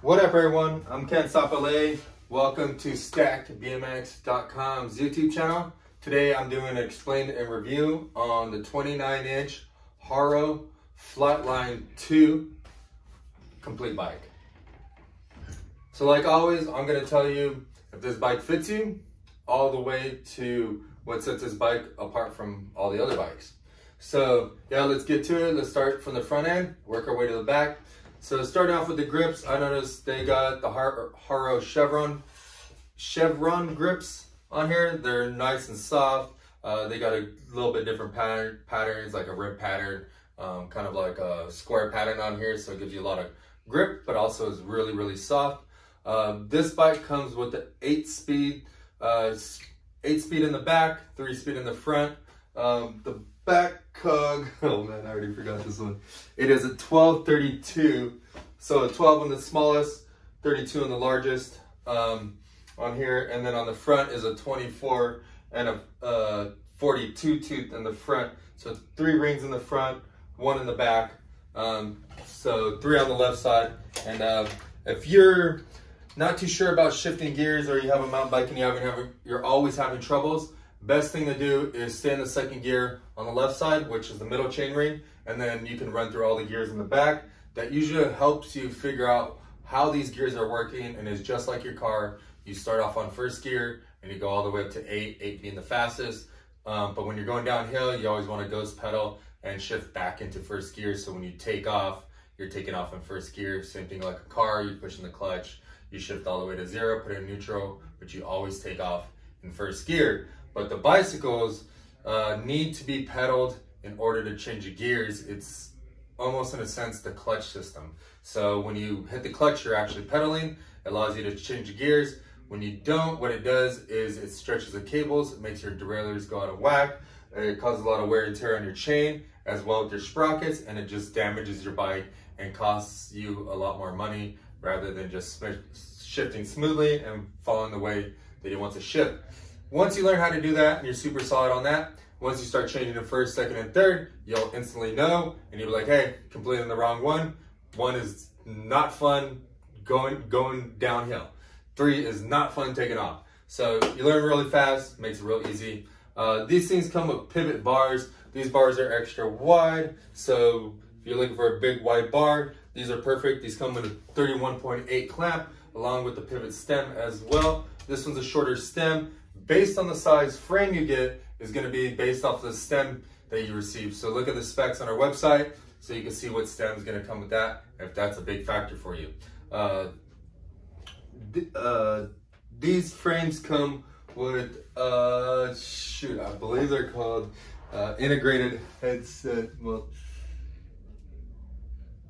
What up everyone, I'm Ken Sapale. Welcome to StackedBMX.com's YouTube channel. Today I'm doing an explain and review on the 29 inch Haro Flightline 2 complete bike. So like always, I'm gonna tell you if this bike fits you all the way to what sets this bike apart from all the other bikes. So yeah, let's get to it. Let's start from the front end, work our way to the back. So starting off with the grips, I noticed they got the Har Haro Chevron Chevron grips on here. They're nice and soft. Uh, they got a little bit different pattern patterns, like a rib pattern, um, kind of like a square pattern on here. So it gives you a lot of grip, but also is really, really soft. Uh, this bike comes with the eight speed, uh, eight speed in the back, three speed in the front. Um, the back cog, oh man, I already forgot this one. It is a 1232. So a 12 on the smallest, 32 on the largest um, on here. And then on the front is a 24 and a uh, 42 tooth in the front. So three rings in the front, one in the back. Um, so three on the left side. And uh, if you're not too sure about shifting gears or you have a mountain bike and you haven't you're always having troubles, Best thing to do is stay in the second gear on the left side, which is the middle chain ring, and then you can run through all the gears in the back. That usually helps you figure out how these gears are working and is just like your car. You start off on first gear and you go all the way up to eight, eight being the fastest. Um, but when you're going downhill, you always want to ghost pedal and shift back into first gear. So when you take off, you're taking off in first gear. Same thing like a car, you push in the clutch, you shift all the way to zero, put it in neutral, but you always take off in first gear. But the bicycles uh, need to be pedaled in order to change gears. It's almost in a sense the clutch system. So when you hit the clutch, you're actually pedaling. It allows you to change gears. When you don't, what it does is it stretches the cables, it makes your derailleurs go out of whack. It causes a lot of wear and tear on your chain as well with your sprockets and it just damages your bike and costs you a lot more money rather than just shifting smoothly and following the way that you want to shift. Once you learn how to do that and you're super solid on that, once you start changing to first, second, and third, you'll instantly know and you'll be like, hey, completing the wrong one. One is not fun going going downhill. Three is not fun taking off. So you learn really fast, makes it real easy. Uh, these things come with pivot bars. These bars are extra wide. So if you're looking for a big wide bar, these are perfect. These come with a 31.8 clamp along with the pivot stem as well. This one's a shorter stem based on the size frame you get is gonna be based off the stem that you receive. So look at the specs on our website so you can see what stem is gonna come with that if that's a big factor for you. Uh, th uh, these frames come with, uh, shoot, I believe they're called uh, integrated headset, well,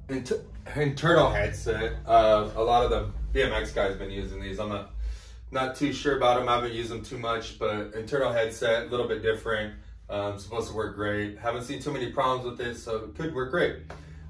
inter internal headset. Uh, a lot of the BMX guys been using these. I'm not not too sure about them. I haven't used them too much, but internal headset, a little bit different. Um, supposed to work great. Haven't seen too many problems with it, so it could work great.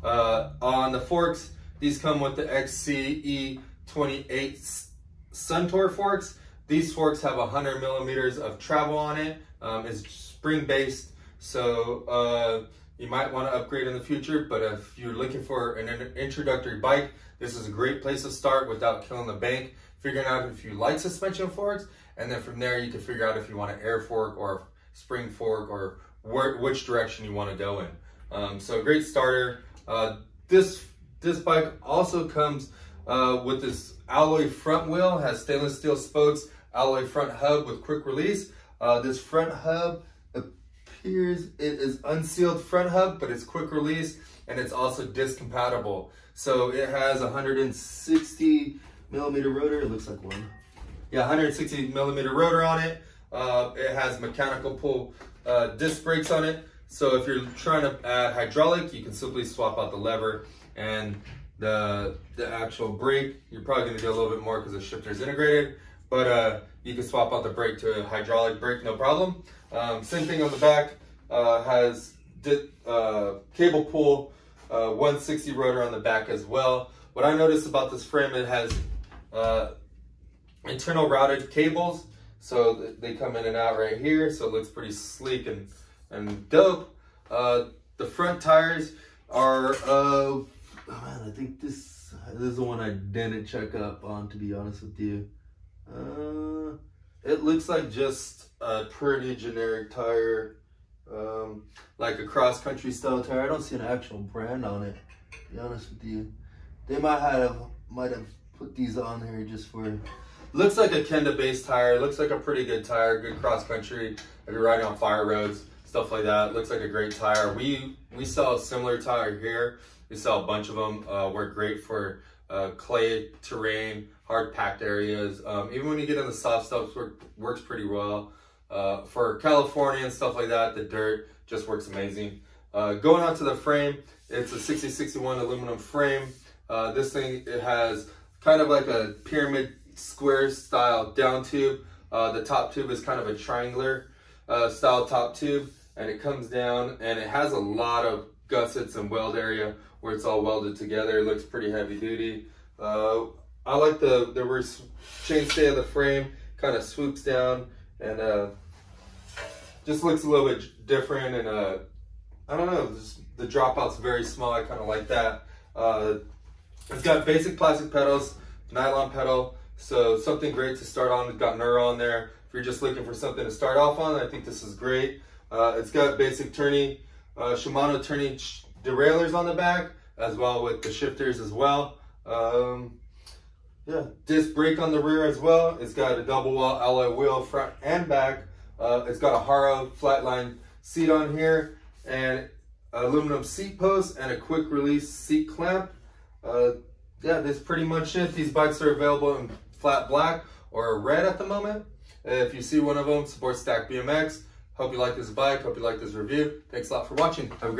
Uh, on the forks, these come with the XCE28 Suntour forks. These forks have 100 millimeters of travel on it. Um, it's spring based, so uh, you might want to upgrade in the future, but if you're looking for an introductory bike, this is a great place to start without killing the bank figuring out if you like suspension forks, and then from there you can figure out if you want an air fork or spring fork or where, which direction you want to go in. Um, so great starter. Uh, this this bike also comes uh, with this alloy front wheel, has stainless steel spokes, alloy front hub with quick release. Uh, this front hub appears, it is unsealed front hub, but it's quick release and it's also disc compatible. So it has 160 millimeter rotor. It looks like one. Yeah, 160 millimeter rotor on it. Uh, it has mechanical pull uh, disc brakes on it. So if you're trying to add hydraulic, you can simply swap out the lever and the the actual brake. You're probably gonna do a little bit more because the shifter is integrated, but uh, you can swap out the brake to a hydraulic brake, no problem. Um, same thing on the back, uh, has uh, cable pull, uh, 160 rotor on the back as well. What I noticed about this frame, it has uh, internal routed cables. So they come in and out right here. So it looks pretty sleek and, and dope. Uh, the front tires are, uh, oh man, I think this this is the one I didn't check up on to be honest with you. Uh, it looks like just a pretty generic tire, um, like a cross country style tire. I don't see an actual brand on it. To be honest with you, they might have might have put these on here just for. Looks like a Kenda base tire. Looks like a pretty good tire. Good cross country. If you're riding on fire roads, stuff like that. Looks like a great tire. We we sell a similar tire here. We sell a bunch of them. Uh, work great for uh, clay terrain, hard packed areas. Um, even when you get in the soft stuff, work, works pretty well. Uh, for California and stuff like that, the dirt just works amazing. Uh, going on to the frame, it's a 6061 aluminum frame. Uh, this thing, it has kind of like a pyramid square style down tube. Uh, the top tube is kind of a triangular uh, style top tube and it comes down and it has a lot of gussets and weld area where it's all welded together. It looks pretty heavy duty. Uh, I like the, the rear chainstay of the frame, kind of swoops down and uh, just looks a little bit different and uh, I don't know, the dropout's very small. I kind of like that. It's got basic plastic pedals, nylon pedal, so something great to start on. It's got Nura on there. If you're just looking for something to start off on, I think this is great. Uh, it's got basic Tourney, uh, Shimano Tourney derailleurs on the back, as well with the shifters as well. Um, yeah, disc brake on the rear as well. It's got a double wall alloy wheel front and back. Uh, it's got a Haro Flightline seat on here and aluminum seat post and a quick release seat clamp. Uh, yeah, that's pretty much it. These bikes are available in flat black or red at the moment. If you see one of them, support Stack BMX. Hope you like this bike. Hope you like this review. Thanks a lot for watching. Have a great